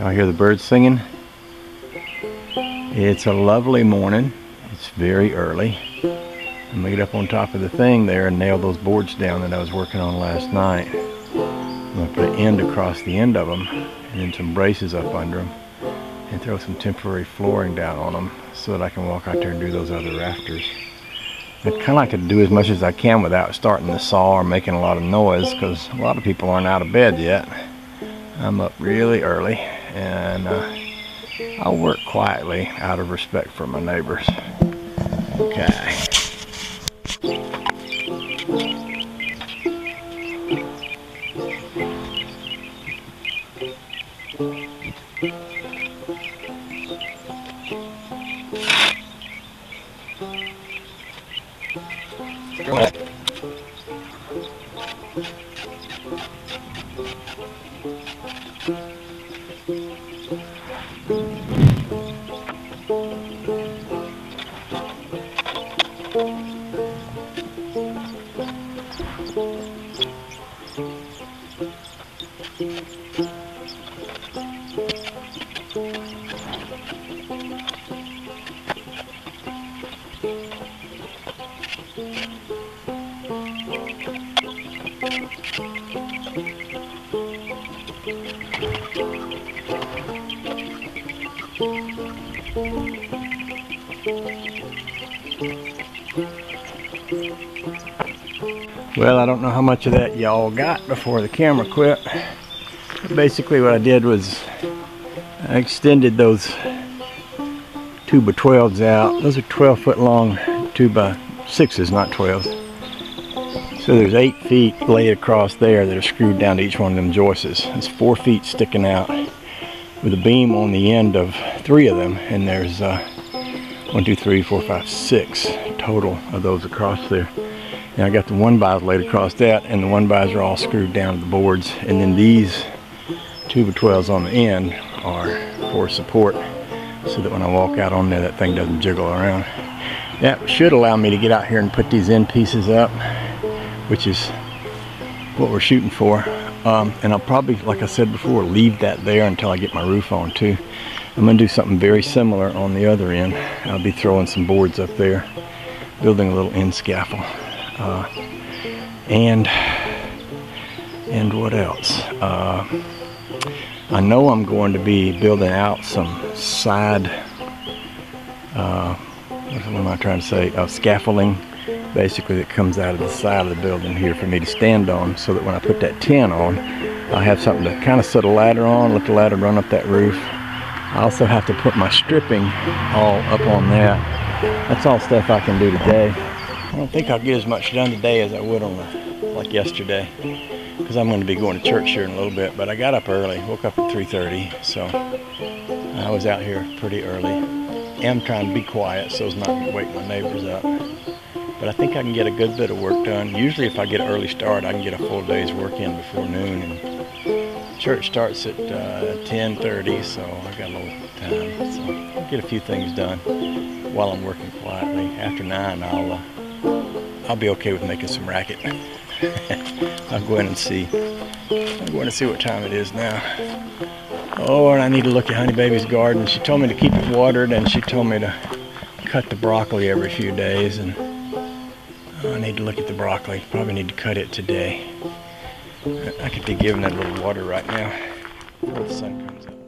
I hear the birds singing. It's a lovely morning. It's very early. I'm gonna get up on top of the thing there and nail those boards down that I was working on last night. I'm gonna put an end across the end of them and then some braces up under them and throw some temporary flooring down on them so that I can walk out there and do those other rafters. I'd kind of like to do as much as I can without starting the saw or making a lot of noise because a lot of people aren't out of bed yet. I'm up really early and uh, I'll work quietly out of respect for my neighbors. Okay. Go ahead. Well, I don't know how much of that y'all got before the camera quit. Basically what I did was I extended those 2 by 12s out. Those are 12 foot long 2 by 6s, not 12s. So there's 8 feet laid across there that are screwed down to each one of them joists. It's 4 feet sticking out with a beam on the end of 3 of them. And there's uh, 1, 2, 3, 4, 5, 6 total of those across there. And I got the one bys laid across that and the one bys are all screwed down to the boards. And then these 2 by 12s on the end are for support so that when I walk out on there that thing doesn't jiggle around. That should allow me to get out here and put these end pieces up which is what we're shooting for. Um, and I'll probably, like I said before, leave that there until I get my roof on too. I'm gonna do something very similar on the other end. I'll be throwing some boards up there, building a little end scaffold. Uh, and, and what else? Uh, I know I'm going to be building out some side, uh, what am I trying to say, uh, scaffolding basically that comes out of the side of the building here for me to stand on so that when I put that tin on, I have something to kind of set a ladder on, let the ladder run up that roof. I also have to put my stripping all up on that. That's all stuff I can do today. I don't think I'll get as much done today as I would on the, like yesterday because I'm going to be going to church here in a little bit. But I got up early, woke up at 3.30, so I was out here pretty early. Am trying to be quiet so as not to wake my neighbors up. But I think I can get a good bit of work done. Usually if I get an early start, I can get a full day's work in before noon. And church starts at uh, 10.30, so I got a little time. So I'll get a few things done while I'm working quietly. After 9, I'll, uh, I'll be okay with making some racket. I'll go in and see. I'm going to see what time it is now. Oh, and I need to look at Honey Baby's garden. She told me to keep it watered, and she told me to cut the broccoli every few days. and I need to look at the broccoli. Probably need to cut it today. I could be giving it a little water right now before the sun comes up.